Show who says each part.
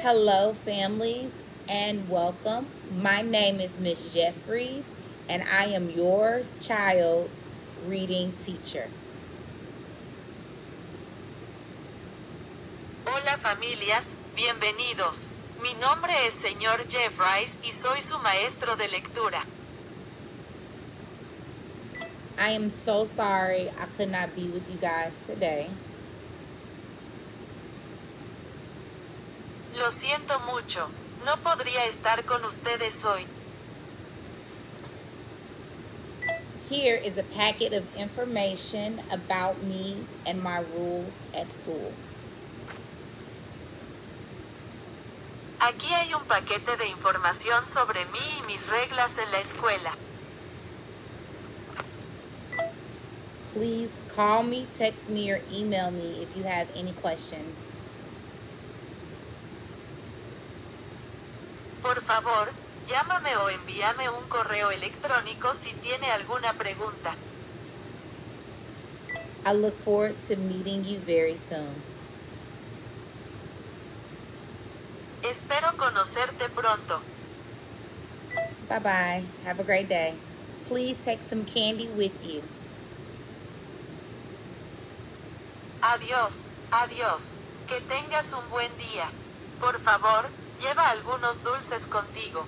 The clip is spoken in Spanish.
Speaker 1: Hello, families, and welcome. My name is Miss Jeffries, and I am your child's reading teacher.
Speaker 2: Hola familias, bienvenidos. Mi nombre es señor Jeffries y soy su maestro de lectura.
Speaker 1: I am so sorry I could not be with you guys today.
Speaker 2: Lo siento mucho, no podría estar con ustedes hoy.
Speaker 1: Here is a packet of information about me and my rules at school.
Speaker 2: Aquí hay un paquete de información sobre mí y mis reglas en la escuela.
Speaker 1: Please call me, text me, or email me if you have any questions.
Speaker 2: Por favor, llámame o envíame un correo electrónico si tiene alguna pregunta.
Speaker 1: I look forward to meeting you very soon.
Speaker 2: Espero conocerte pronto.
Speaker 1: Bye bye. Have a great day. Please take some candy with you.
Speaker 2: Adiós, adiós. Que tengas un buen día. Por favor, Lleva algunos dulces contigo.